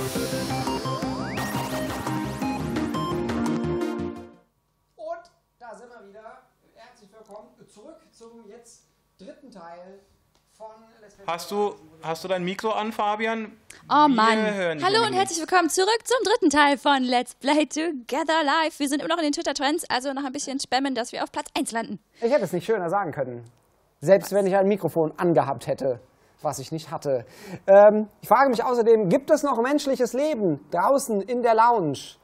Und da sind wir wieder. Herzlich willkommen zurück zum jetzt dritten Teil von Let's Play Hast du, hast du dein Mikro an, Fabian? Oh Wir Mann. Hallo und herzlich willkommen zurück zum dritten Teil von Let's Play Together Live. Wir sind immer noch in den Twitter-Trends, also noch ein bisschen spammen, dass wir auf Platz 1 landen. Ich hätte es nicht schöner sagen können. Selbst wenn ich ein Mikrofon angehabt hätte, was ich nicht hatte. Ähm, ich frage mich außerdem, gibt es noch menschliches Leben draußen in der Lounge?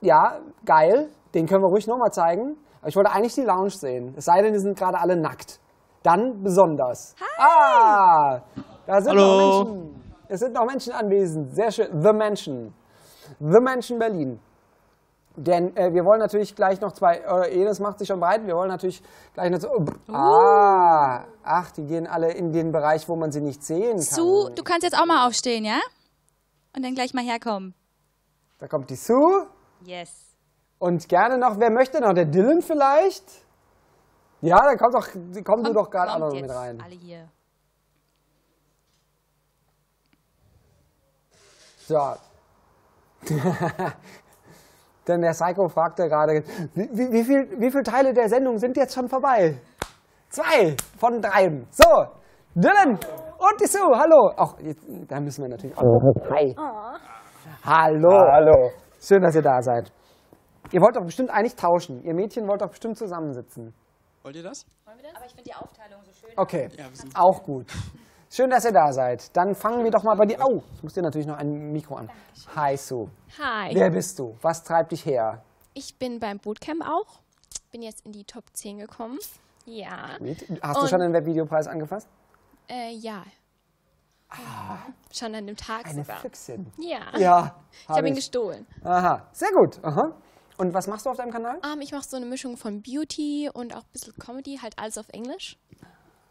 Ja, geil. Den können wir ruhig nochmal zeigen. Aber ich wollte eigentlich die Lounge sehen. Es sei denn, die sind gerade alle nackt. Dann besonders. Ah, da sind Hallo. noch Menschen. Es sind noch Menschen anwesend. Sehr schön. The Menschen. The Menschen Berlin. Denn äh, wir wollen natürlich gleich noch zwei, äh, Enes macht sich schon breit, wir wollen natürlich gleich noch so, ah, ach, die gehen alle in den Bereich, wo man sie nicht sehen kann. Sue, du kannst jetzt auch mal aufstehen, ja? Und dann gleich mal herkommen. Da kommt die Sue Yes. und gerne noch, wer möchte noch, der Dylan vielleicht? Ja, dann komm doch, komm, du doch gerade auch noch mit rein. alle hier. So. Denn der Psycho fragte gerade, wie, wie, wie, viel, wie viele Teile der Sendung sind jetzt schon vorbei? Zwei von dreien. So, Dylan und die Sue, hallo. Ach, jetzt, da müssen wir natürlich auch. Hi. Hallo. Hallo. Schön, dass ihr da seid. Ihr wollt doch bestimmt eigentlich tauschen. Ihr Mädchen wollt doch bestimmt zusammensitzen. Wollt ihr das? Aber ich finde die Aufteilung so schön. Okay, Ja, wir auch gut. Schön, dass ihr da seid. Dann fangen wir doch mal bei dir. Oh, ich muss dir natürlich noch ein Mikro an. Hi, Sue. Hi, Wer bist du? Was treibt dich her? ich bin beim Bootcamp auch. Bin jetzt in die Top 10 gekommen. Ja. Hast du Und- schon den Webvideopreis angefasst? Äh, ja. Schon an dem Tag Ah. Eine sogar. Füchsin. Ja. Ja, Ich hab habe ihn ich. gestohlen. Aha, sehr gut. Aha. Und was machst du auf deinem Kanal? Ähm, ich mache so eine Mischung von Beauty und auch ein bisschen Comedy, halt alles auf Englisch.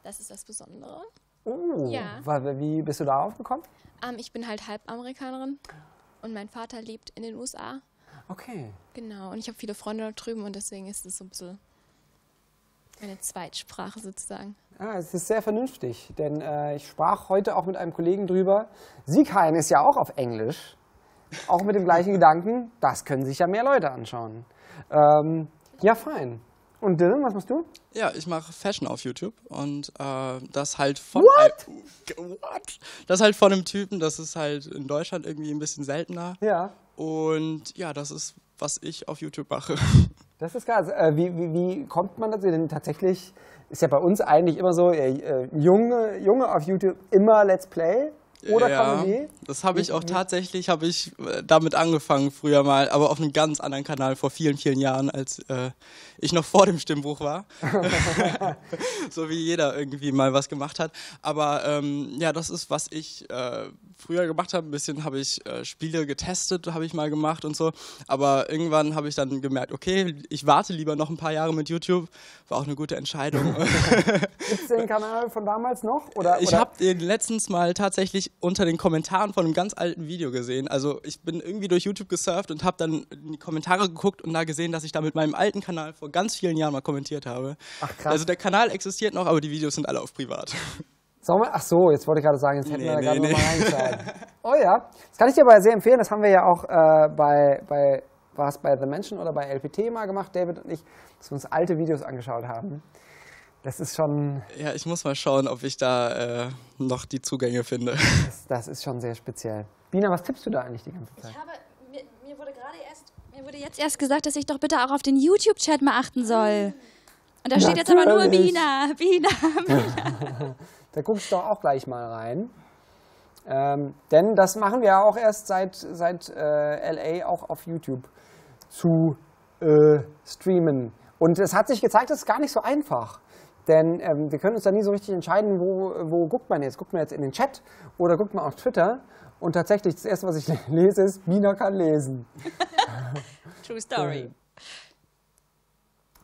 Das ist das Besondere. Oh, Ja. wie bist du darauf gekommen? Ähm, ich bin halt halb Amerikanerin und mein Vater lebt in den USA. Okay. Genau. Und ich habe viele Freunde dort drüben und deswegen ist es so ein bisschen meine Zweitsprache sozusagen. Ah, es ist sehr vernünftig, denn äh, ich sprach heute auch mit einem Kollegen drüber. Sieghain ist ja auch auf Englisch. Auch mit dem gleichen Gedanken, das können sich ja mehr Leute anschauen. Ähm, ja, fein. Und Dylan, was machst du? Ja, ich mache Fashion auf YouTube und äh, das halt von What? Ein, what? Das halt von einem Typen, das ist halt in Deutschland irgendwie ein bisschen seltener Ja. und ja, das ist was ich auf YouTube mache. Das ist geil. Also, äh, wie, wie, wie kommt man dazu? Denn tatsächlich ist ja bei uns eigentlich immer so, äh, äh, Junge, Junge auf YouTube immer Let's Play oder ja, Comedy. das habe ich auch tatsächlich, habe ich äh, damit angefangen früher mal, aber auf einem ganz anderen Kanal vor vielen, vielen Jahren, als äh, ich noch vor dem Stimmbruch war. so wie jeder irgendwie mal was gemacht hat. Aber ähm, ja, das ist, was ich äh, früher gemacht habe. Ein bisschen habe ich äh, Spiele getestet, habe ich mal gemacht und so. Aber irgendwann habe ich dann gemerkt, okay, ich warte lieber noch ein paar Jahre mit YouTube. War auch eine gute Entscheidung. Gibt es den Kanal von damals noch? Oder, Ich habe den letztens mal tatsächlich unter den Kommentaren von einem ganz alten Video gesehen. Also ich bin irgendwie durch YouTube gesurft und habe dann in die Kommentare geguckt und da gesehen, dass ich da mit meinem alten Kanal vor ganz vielen Jahren mal kommentiert habe. Ach, krass. Also der Kanal existiert noch, aber die Videos sind alle auf privat. Ach so, jetzt wollte ich gerade sagen, jetzt hätten Nee, wir da nee, gerade nee. nochmal reingeschaut. Oh ja, das kann ich dir aber sehr empfehlen. Das haben wir ja auch äh, bei, bei, war es bei The Mansion oder bei LPT mal gemacht, David und ich, dass wir uns alte Videos angeschaut haben. Das ist schon, Ja, ich muss mal schauen, ob ich da äh, noch die Zugänge finde. das, das ist schon sehr speziell. Bina, was tippst du da eigentlich die ganze Zeit? Ich habe, mir, mir wurde gerade erst, mir wurde jetzt erst gesagt, dass ich doch bitte auch auf den YouTube-Chat mal achten soll. Und da steht jetzt aber nur Natürlich. Bina, Bina, Bina. Da gucke ich doch auch gleich mal rein. Ähm, denn das machen wir ja auch erst seit, seit äh, LA auch auf YouTube zu äh, streamen. Und es hat sich gezeigt, das ist gar nicht so einfach. Denn ähm, wir können uns da nie so richtig entscheiden, wo, wo guckt man jetzt. Guckt man jetzt in den Chat oder guckt man auf Twitter? Und tatsächlich, das Erste, was ich lese, ist, Bina kann lesen. True Story.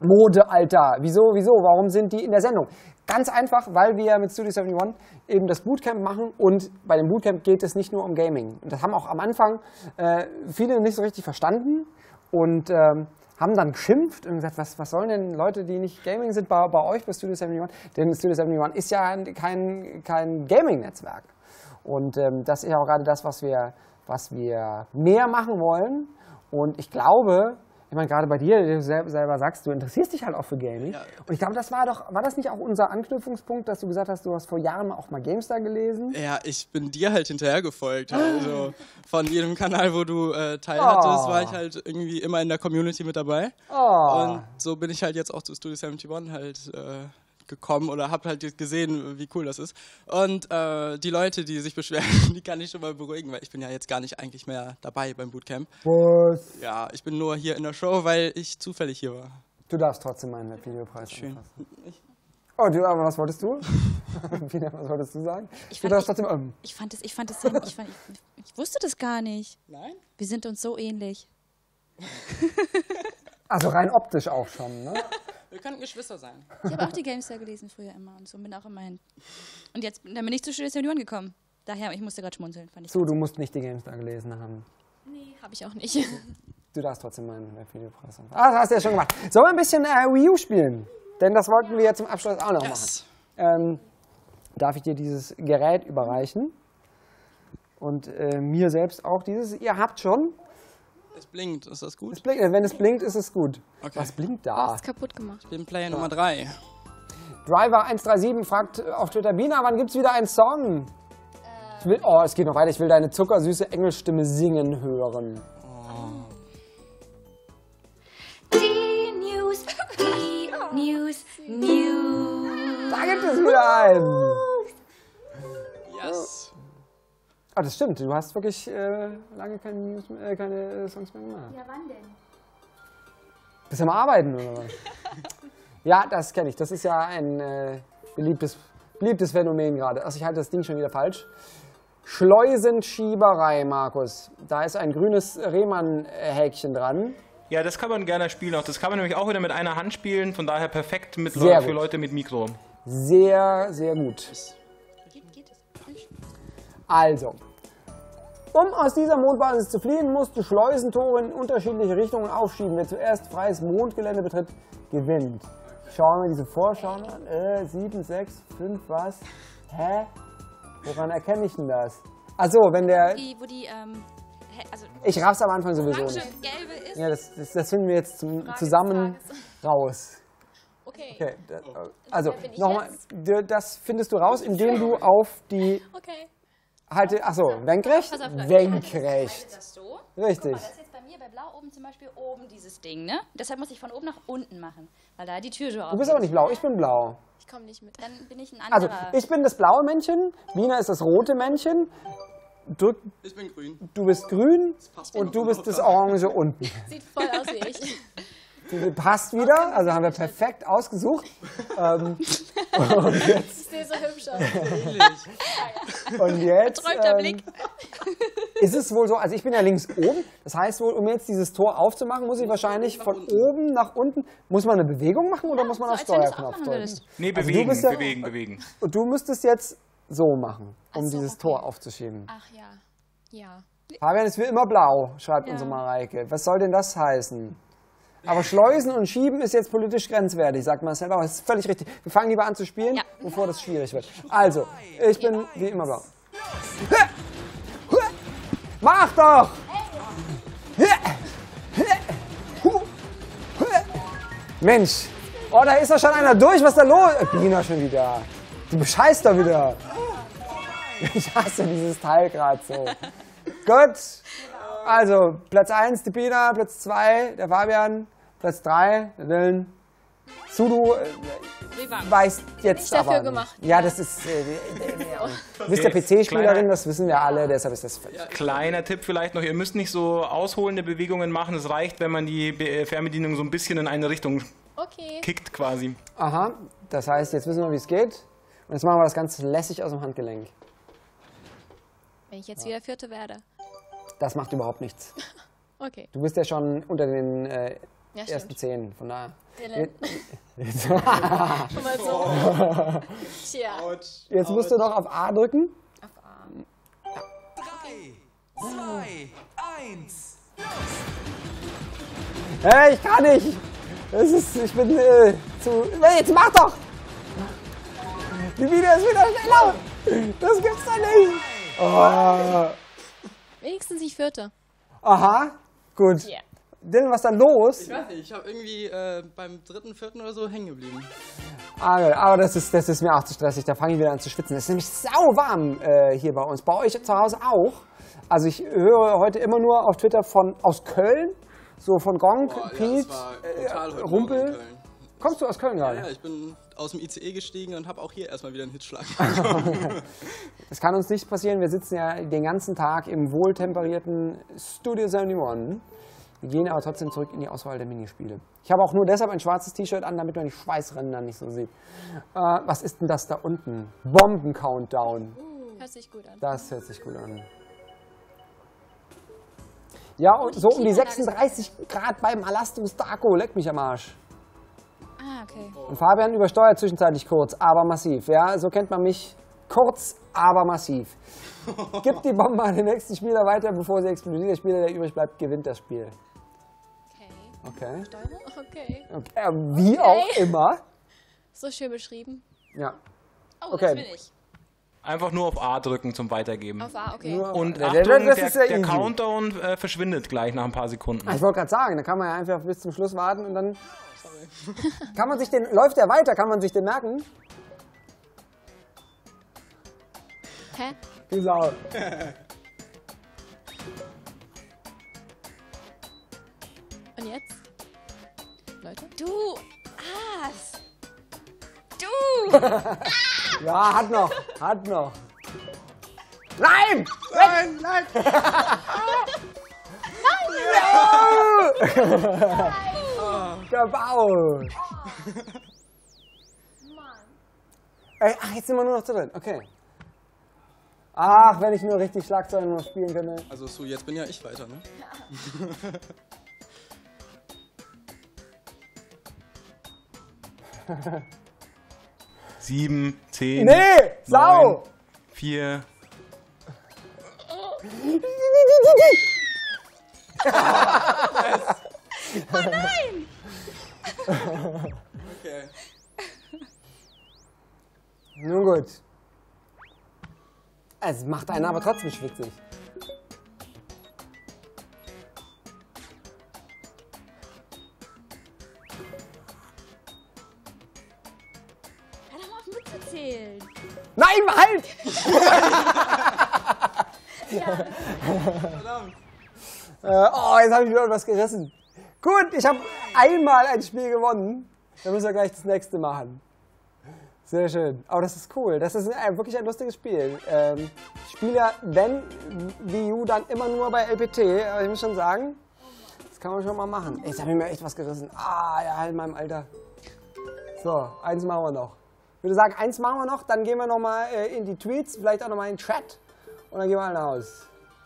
Mode, Alter. Wieso, wieso? Warum sind die in der Sendung? Ganz einfach, weil wir mit Studio 71 eben das Bootcamp machen und bei dem Bootcamp geht es nicht nur um Gaming. Und das haben auch am Anfang äh, viele nicht so richtig verstanden und ähm, haben dann geschimpft und gesagt, was, was sollen denn Leute, die nicht Gaming sind, bei, bei euch bei Studio 71? Denn Studio 71 ist ja ein- kein, kein Gaming-Netzwerk. Und ähm, das ist ja auch gerade das, was wir, was wir mehr machen wollen. Und ich glaube, ich meine, gerade bei dir, du sel- selber sagst, du interessierst dich halt auch für Gaming. Und ich glaube, das war doch, war das nicht auch unser Anknüpfungspunkt, dass du gesagt hast, du hast vor Jahren auch mal GameStar gelesen? Ja, ich bin dir halt hinterhergefolgt. Also von jedem Kanal, wo du äh, teilhattest, Oh. war ich halt irgendwie immer in der Community mit dabei. Oh. Und so bin ich halt jetzt auch zu Studio 71 halt äh, gekommen oder hab halt gesehen, wie cool das ist. Und äh, die Leute, die sich beschweren, die kann ich schon mal beruhigen, weil ich bin ja jetzt gar nicht eigentlich mehr dabei beim Bootcamp. Was? Ja, ich bin nur hier in der Show, weil ich zufällig hier war. Du darfst trotzdem meinen Videopreis Schön. Oh, du, aber was wolltest du? Pina, was wolltest du sagen? Ich du fand- darfst trotzdem. Ähm, Ich fand es, ich fand es, sehr- ich, fand, ich, ich wusste das gar nicht. Nein? Wir sind uns so ähnlich. also rein optisch auch schon, ne? Wir könnten Geschwister sein. Ich habe auch die Gamestar gelesen früher immer und so bin auch immer hin. Und jetzt dann bin ich zu Studio Senioren gekommen. Daher, ich musste gerade schmunzeln, fand ich. So, du musst nicht die GameStar gelesen haben. Nee, habe ich auch nicht. Du darfst trotzdem meinen Videopreis anfassen. Ah, das hast du ja schon gemacht. Sollen wir ein bisschen äh, Wii U spielen? Denn das wollten wir ja zum Abschluss auch noch Yes. machen. Ähm, darf ich dir dieses Gerät überreichen? Und äh, mir selbst auch dieses. Ihr habt schon. Es blinkt, ist das Es gut? blinkt, wenn es blinkt, ist es gut. Okay. Was blinkt da? Ist kaputt gemacht. Ich bin Player Nummer 3. Driver137 fragt auf Twitter, Bina, wann gibt's wieder einen Song? Ich will, oh, es geht noch weiter. Ich will deine zuckersüße Engelstimme singen hören. Die News, die News, News. Da gibt es wieder einen. Ah, das stimmt. Du hast wirklich äh, lange keine, News, äh, keine äh, Songs mehr gemacht. Ja, wann denn? Bist du am Arbeiten oder was? ja, das kenne ich. Das ist ja ein äh, beliebtes, beliebtes Phänomen gerade. Also ich halte das Ding schon wieder falsch. Schleusenschieberei, Markus. Da ist ein grünes Rehmann-Häkchen dran. Ja, das kann man gerne spielen auch. Das kann man nämlich auch wieder mit einer Hand spielen, von daher perfekt mit Sehr für. Leute mit Mikro. Sehr, sehr gut. Also, um aus dieser Mondbasis zu fliehen, musst du Schleusentore in unterschiedliche Richtungen aufschieben. Wer zuerst freies Mondgelände betritt, gewinnt. Schauen wir diese Vorschau an. Äh, 7, 6, 5, was? Hä? Woran erkenne ich denn das? Achso, wenn der. Die, wo die, ähm, also Ich raff's am Anfang sowieso orange, nicht. gelbe ist. Ja, das, das, das finden wir jetzt zum, zusammen raus. Okay. Okay, da- also nochmal, das findest du raus, indem du auf die Okay. Halte, achso, Wenkrecht, Pass auf, Leute. Wenkrecht, Ist das so? richtig. Das ist jetzt bei mir bei Blau oben zum Beispiel oben dieses Ding, ne? Deshalb muss ich von oben nach unten machen, weil da die Tür so Du bist aber nicht blau, ich bin blau. Ich komme nicht mit. Dann bin ich ein Also, anderer. ich bin das blaue Männchen, Wiener ist das rote Männchen, drück, Ich bin grün. du bist grün und du bist das orange unten. Sieht voll aus wie ich. Passt wieder, also haben wir perfekt ausgesucht. Ähm, und jetzt, so hübsch aus. und jetzt ähm, Blick. ist es wohl so, also ich bin ja links oben, das heißt wohl, um jetzt dieses Tor aufzumachen, muss ich wahrscheinlich von oben nach unten, muss man eine Bewegung machen oder muss man so, auf Steuerknopf drücken? Nee, Also du bewegen, bist ja- bewegen, bewegen. Und du müsstest jetzt so machen, um so, dieses okay. Tor aufzuschieben. Ach ja. Ja. Fabian ist wie immer blau, schreibt Ja. unsere Mareike. Was soll denn das heißen? Aber Schleusen und Schieben ist jetzt politisch grenzwertig, sagt Marcel. Aber das ist völlig richtig. Wir fangen lieber an zu spielen, Ja. bevor das schwierig wird. Also, ich bin wie immer blau. Mach doch! Mensch, oh, da ist doch schon einer durch. Was ist da los? Äh, Bina schon wieder. Du bescheißt doch wieder. Ich hasse dieses Teil gerade so. Gut. Also, Platz 1 die Pina, Platz 2 der Fabian, Platz 3 der Dylan. Sudu äh, weiß jetzt Nicht dafür aber. gemacht. Ja, das ist. Äh, äh, äh, du bist ja PC-Spielerin, das wissen wir alle, deshalb ist das völlig. Kleiner Tipp vielleicht noch, ihr müsst nicht so ausholende Bewegungen machen. Es reicht, wenn man die Be- Fernbedienung so ein bisschen in eine Richtung Okay. kickt quasi. Aha, das heißt, jetzt wissen wir, wie es geht. Und jetzt machen wir das ganz lässig aus dem Handgelenk. Wenn ich jetzt wieder Vierte werde. Das macht überhaupt nichts. Okay. Du bist ja schon unter den äh, Ja, ersten stimmt. zehn, von daher. Dylan. Schon mal so. Tja. Jetzt musst du noch auf A drücken. Auf A. Drei, zwei, eins. Hey, ich kann nicht. Das ist, ich bin äh, zu. Hey, Jetzt mach doch! Die Video ist wieder schneller! Das gibt's doch nicht! Oh. Wenigstens nicht Vierte. Aha, gut. Ja. Dylan, was ist da los? Ich weiß nicht, ich habe irgendwie äh, beim dritten, vierten oder so hängen geblieben. Ah, aber das ist, das ist mir auch zu stressig. Da fange ich wieder an zu schwitzen. Es ist nämlich sauwarm äh, hier bei uns. Bei euch zu Hause auch. Also ich höre heute immer nur auf Twitter von aus Köln, so von Gronk, Boah, ja, Piet, es war äh, Rumpel. Kommst du aus Köln gerade? Ja, ich bin aus dem ICE gestiegen und habe auch hier erstmal wieder einen Hitzschlag. Das kann uns nicht passieren. Wir sitzen ja den ganzen Tag im wohltemperierten Studio 71. Wir gehen aber trotzdem zurück in die Auswahl der Minispiele. Ich habe auch nur deshalb ein schwarzes T-Shirt an, damit man die Schweißränder nicht so sieht. Äh, was ist denn das da unten? Bomben-Countdown. Hört sich gut an. Das hört sich gut an. Ja, und so um die 36 Grad beim Alastus Taco. Leck mich am Arsch. Ah, okay. Und Fabian übersteuert zwischenzeitlich kurz, aber massiv. Ja, so kennt man mich. Kurz, aber massiv. Gibt die Bombe an den nächsten Spieler weiter, bevor sie explodiert. Der Spieler, der übrig bleibt, gewinnt das Spiel. Okay. Okay. Steuerung? Okay. okay. Äh, wie auch immer. So schön beschrieben. Ja. Oh, Okay. das will ich. Einfach nur auf A drücken zum Weitergeben. Auf A, okay. Nur- Und Der- Achtung, der- das der, der. Countdown äh, verschwindet gleich nach ein paar Sekunden. Ah, Ich wollte gerade sagen, da kann man ja einfach bis zum Schluss warten und dann. Kann man sich den. Läuft der weiter? Kann man sich den merken? Hä? Die Sau. Und jetzt? Leute? Du Aas! Du! Ja, hat noch. Hat noch. Nein! Nein, nein! nein! Kabau! Ey, ach, jetzt sind wir nur noch zu drin. Okay. Ach, wenn ich nur richtig Schlagzeug noch spielen könnte. Also so, jetzt bin ja ich weiter, ne? Sieben, zehn, Nee! Sau! neun, vier. Okay. Nun gut. Es macht einen aber trotzdem schwitzig. Hör doch mal auf mitzuzählen. Nein, halt! Äh, oh, jetzt habe ich wieder was gerissen. Gut, ich habe einmal ein Spiel gewonnen. Dann müssen wir gleich das nächste machen. Sehr schön. Aber das ist cool. Das ist ein, wirklich ein lustiges Spiel. Ähm, ich spiele ja, wenn Wii U, dann immer nur bei LPT. Aber ich muss schon sagen, das kann man schon mal machen. Jetzt habe ich mir echt was gerissen. Ah, ja, in meinem Alter. So, eins machen wir noch. Ich würde sagen, eins machen wir noch, dann gehen wir nochmal äh, in die Tweets, vielleicht auch nochmal in den Chat und dann gehen wir alle nach Hause.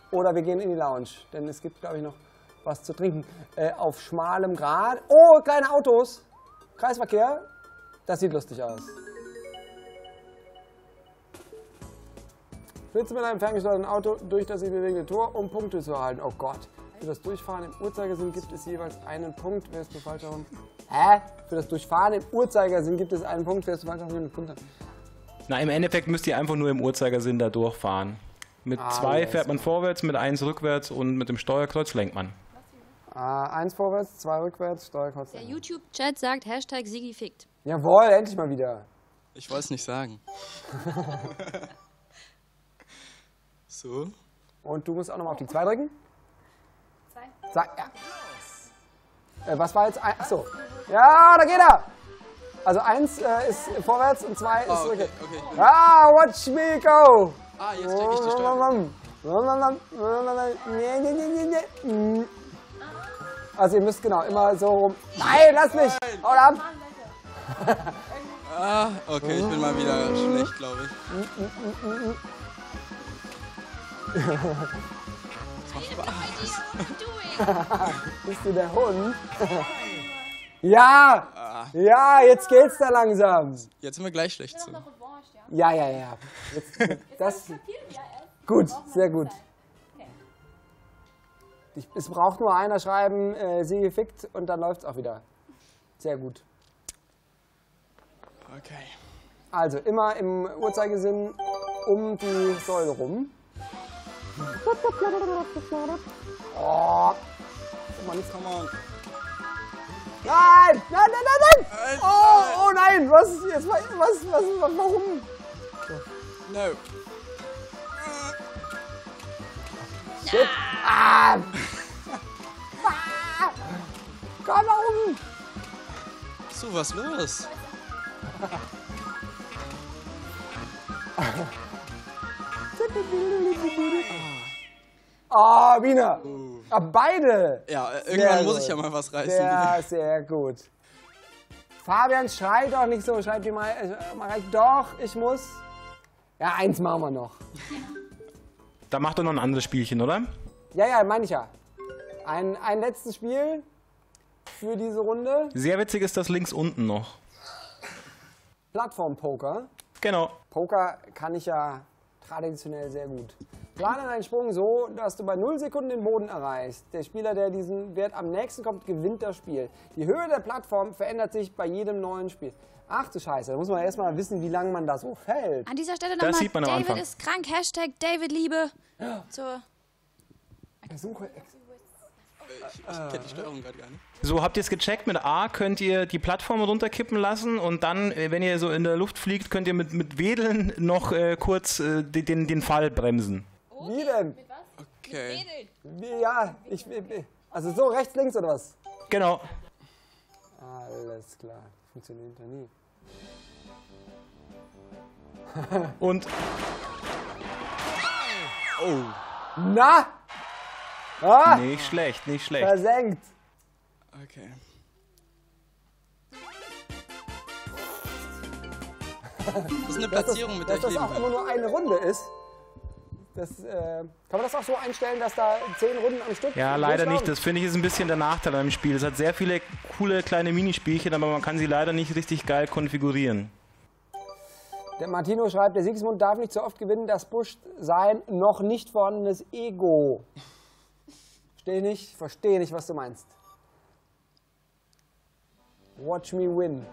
Oder wir gehen in die Lounge, denn es gibt, glaube ich, noch was zu trinken. Äh, auf schmalem Grad. Oh, kleine Autos. Kreisverkehr. Das sieht lustig aus. Flitze mit einem ferngesteuerten Auto durch das sich bewegende Tor, um Punkte zu erhalten. Oh Gott. Für das Durchfahren im Uhrzeigersinn gibt es jeweils einen Punkt. Wärst du falsch herum? Hä? Für das Durchfahren im Uhrzeigersinn gibt es einen Punkt. Wärst du falsch herum? Einen Punkt. Na, im Endeffekt müsst ihr einfach nur im Uhrzeigersinn da durchfahren. Mit Ah, zwei fährt man vorwärts, mit eins rückwärts und mit dem Steuerkreuz lenkt man. Ah, eins vorwärts, zwei rückwärts, Steuerkreuz. Der YouTube-Chat sagt Hashtag Sigi fickt. Jawohl, endlich mal wieder. Ich wollte es nicht sagen. so. Und du musst auch nochmal auf die 2 drücken. Zwei. Zwei, ja. Äh, was war jetzt? Ein, achso. Ja, da geht er. Also eins äh, ist vorwärts und zwei ist Ah, okay, rückwärts. okay. Ah, watch me go. Ah, jetzt check ich die Steuerung. Also ihr müsst genau immer so rum. Nein, lass mich. Haut ab. Ah, okay, ich bin mal wieder schlecht, glaube ich. Bist du der Hund? ja. Ja, jetzt geht's da langsam. Jetzt sind wir gleich schlecht zu. Ja, ja, ja. Jetzt, das, gut, sehr gut. Ich, es braucht nur einer schreiben, äh, sie gefickt und dann läuft's auch wieder. Sehr gut. Okay. Also immer im Uhrzeigersinn um die Säule rum. Oh. Mann, jetzt komm mal. Nein! Nein, nein, nein, nein! Oh, oh nein! Was ist jetzt? Was, was, was, warum? No. Shit! Ah! ah! Komm, warum? So, was los? Oh, Wiener! Ah, beide! Ja, äh, Sehr irgendwann muss gut. ich ja mal was reißen. Sehr, sehr gut. Fabian, schrei doch nicht so. Schreib dir mal, äh, mal. Doch, ich muss. Ja, eins machen wir noch. Da macht er noch ein anderes Spielchen, oder? Ja, ja, meine ich ja. Ein, ein letztes Spiel für diese Runde. Sehr witzig ist das links unten noch. Plattform-Poker. Genau. Poker kann ich ja traditionell sehr gut. Plane deinen Sprung so, dass du bei 0 Sekunden den Boden erreichst. Der Spieler, der diesen Wert am nächsten kommt, gewinnt das Spiel. Die Höhe der Plattform verändert sich bei jedem neuen Spiel. Ach du Scheiße, da muss man erstmal wissen, wie lange man da so fällt. An dieser Stelle Das nochmal, sieht man am David Anfang. ist krank, Hashtag David Liebe. Zur Suche. Ich kenne die Steuerung gerade gar nicht. So, habt ihr es gecheckt? Mit A könnt ihr die Plattform runterkippen lassen und dann, äh, wenn ihr so in der Luft fliegt, könnt ihr mit, mit Wedeln noch äh, kurz äh, den, den Fall bremsen. Wie denn? Okay. Wie, ja, ich, ich- also so rechts, links oder was? Genau. Alles klar, funktioniert ja nie. Und Na? Ah, nicht schlecht, nicht schlecht. versenkt. Okay. Das ist eine Platzierung, mit der dass ich das leben auch immer kann. nur eine Runde ist. Das, äh, kann man das auch so einstellen, dass da zehn Runden am Stück Ja, leider nicht. Das finde ich ist ein bisschen der Nachteil beim Spiel. Es hat sehr viele coole kleine Minispielchen, aber man kann sie leider nicht richtig geil konfigurieren. Der Martino schreibt, der Siegesmund darf nicht so oft gewinnen, das pusht sein noch nicht vorhandenes Ego. Verstehe nicht, verstehe nicht, was du meinst. Watch me win.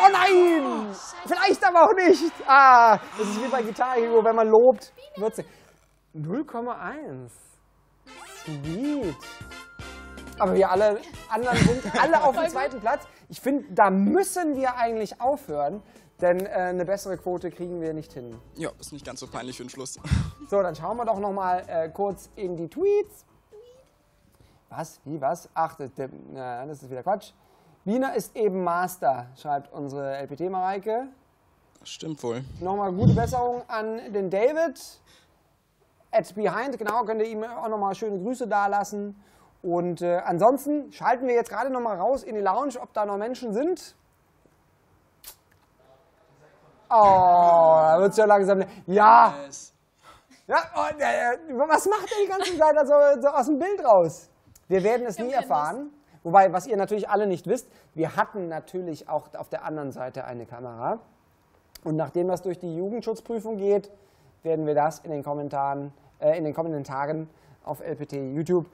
Oh nein! Vielleicht aber auch nicht. Ah, das ist wie bei Guitar Hero, wenn man lobt, wird's 0,1. Sweet. Aber wir alle anderen sind alle auf dem zweiten Platz. Ich finde, da müssen wir eigentlich aufhören, denn äh, eine bessere Quote kriegen wir nicht hin. Ja, ist nicht ganz so peinlich für den Schluss. So, dann schauen wir doch noch mal äh, kurz in die Tweets. Was? Wie? Was? Ach, das, das ist wieder Quatsch. Wiener ist eben Master, schreibt unsere LPT-Mareike. Stimmt wohl. Nochmal gute Besserung an den David. At Behind, genau, könnt ihr ihm auch nochmal schöne Grüße dalassen. Und äh, ansonsten schalten wir jetzt gerade nochmal raus in die Lounge, ob da noch Menschen sind. Oh, da wird es ja langsam. Ja, Yes. ja oh, äh, was macht er die ganze Zeit da so, so aus dem Bild raus? Wir werden es nie erfahren. Wobei, was ihr natürlich alle nicht wisst, wir hatten natürlich auch auf der anderen Seite eine Kamera. Und nachdem das durch die Jugendschutzprüfung geht, werden wir das in den Kommentaren, äh, in den kommenden Tagen auf LPT YouTube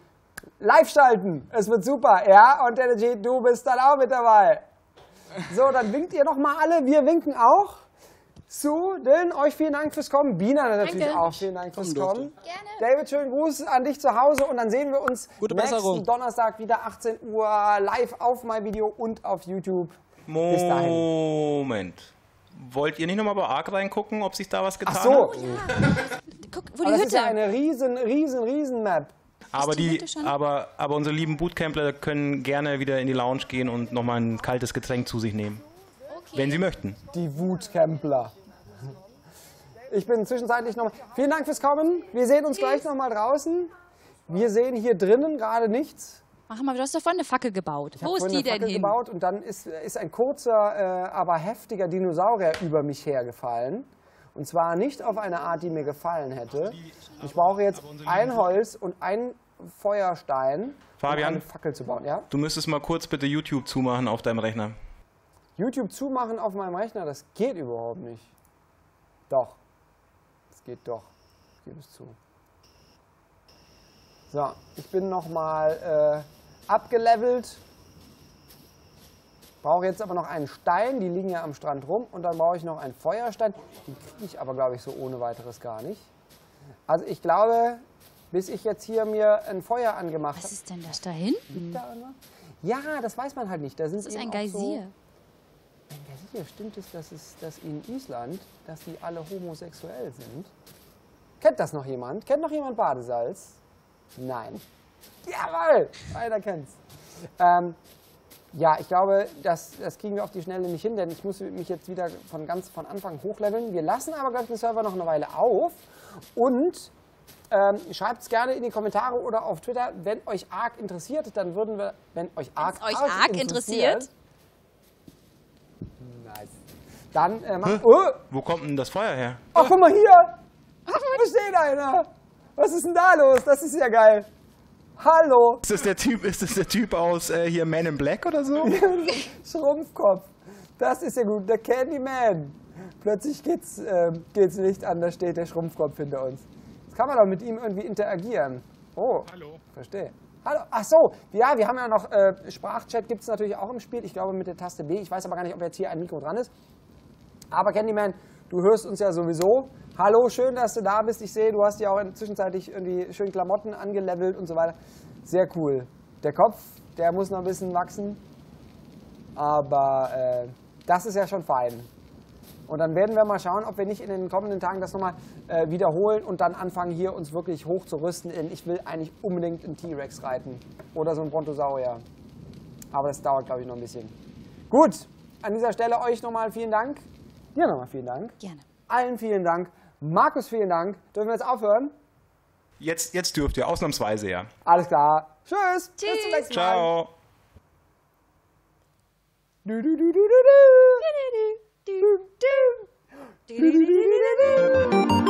live schalten. Es wird super, ja? Und Energy, du bist dann auch mit dabei. So, dann winkt ihr noch mal alle. Wir winken auch. Zu den euch vielen Dank fürs Kommen. Bina natürlich Danke. auch vielen Dank fürs Kommen. Gerne. David, schönen Gruß an dich zu Hause und dann sehen wir uns Gute nächsten Besserung. Donnerstag wieder 18 Uhr live auf MyVideo und auf YouTube. Bis dahin. Moment. Wollt ihr nicht nochmal bei Arc reingucken, ob sich da was getan Ach so, hat? Guck, wo aber die das ist ja Hütte. eine riesen, riesen, riesen Map. Aber, die Hütte aber, aber unsere lieben Bootcampler können gerne wieder in die Lounge gehen und nochmal ein kaltes Getränk zu sich nehmen. Wenn sie möchten. Die Wutcampler. Ich bin zwischenzeitlich noch. Vielen Dank fürs Kommen. Wir sehen uns gleich noch mal draußen. Wir sehen hier drinnen gerade nichts. Mach mal, du hast doch vorhin eine Fackel gebaut. Ich Wo habe ist vorhin die eine denn Fackel hin? gebaut und dann ist, ist ein kurzer, äh, aber heftiger Dinosaurier über mich hergefallen. Und zwar nicht auf eine Art, die mir gefallen hätte. Ich brauche jetzt ein Holz und ein Feuerstein, Fabian? um eine Fackel zu bauen. Ja? Du müsstest mal kurz bitte YouTube zumachen auf deinem Rechner. YouTube zumachen auf meinem Rechner, das geht überhaupt nicht. Doch. Geht doch. Ich gebe es zu. So, ich bin nochmal äh, abgelevelt. Brauche jetzt aber noch einen Stein, die liegen ja am Strand rum. Und dann brauche ich noch einen Feuerstein. Die kriege ich aber, glaube ich, so ohne weiteres gar nicht. Also ich glaube, bis ich jetzt hier mir ein Feuer angemacht Was habe. ist denn das da hinten? Da? Ja, das weiß man halt nicht. Da sind Das ist ein auch So, Ein Geysir. Stimmt es, dass, es, dass in Island, dass die alle homosexuell sind? Kennt das noch jemand? Kennt noch jemand Badesalz? Nein. Jawohl! Einer kennt's. Ähm, ja, ich glaube, das, das kriegen wir auf die Schnelle nicht hin, denn ich muss mich jetzt wieder von ganz von Anfang hochleveln. Wir lassen aber, glaube ich, den Server noch eine Weile auf und ähm, schreibt es gerne in die Kommentare oder auf Twitter, wenn euch arg interessiert, dann würden wir, wenn euch arg, euch arg interessiert? Nice. Dann äh, machen oh, Wo kommt denn das Feuer her? ach, guck mal hier! Da steht einer! Was ist denn da los? Das ist ja geil. Hallo! Ist das der Typ, ist das der Typ aus äh, hier Man in Black oder so? Schrumpfkopf. Das ist ja gut. Der Candyman. Plötzlich geht's, ähm, geht's Licht an, da steht der Schrumpfkopf hinter uns. Jetzt kann man doch mit ihm irgendwie interagieren. Oh. Hallo. Verstehe. Hallo. Ach so. Ja, wir haben ja noch äh, Sprachchat gibt es natürlich auch im Spiel. Ich glaube mit der Taste B. Ich weiß aber gar nicht, ob jetzt hier ein Mikro dran ist. Aber Candyman, du hörst uns ja sowieso. Hallo, schön, dass du da bist. Ich sehe, du hast ja auch zwischenzeitlich irgendwie schön Klamotten angelevelt und so weiter. Sehr cool. Der Kopf, der muss noch ein bisschen wachsen. Aber äh, das ist ja schon fein. Und dann werden wir mal schauen, ob wir nicht in den kommenden Tagen das nochmal äh, wiederholen und dann anfangen, hier uns wirklich hochzurüsten. Denn ich will eigentlich unbedingt einen T-Rex reiten. Oder so einen Brontosaurier. Aber das dauert, glaube ich, noch ein bisschen. Gut, an dieser Stelle euch nochmal vielen Dank. Dir nochmal vielen Dank. Gerne. Allen vielen Dank. Markus, vielen Dank. Dürfen wir jetzt aufhören? Jetzt, jetzt dürft ihr, ausnahmsweise ja. Alles klar. Tschüss. Bis zum nächsten Mal. Ciao. Du, du, du, du, du, du. Du, du, du. Du, du, du, du, du.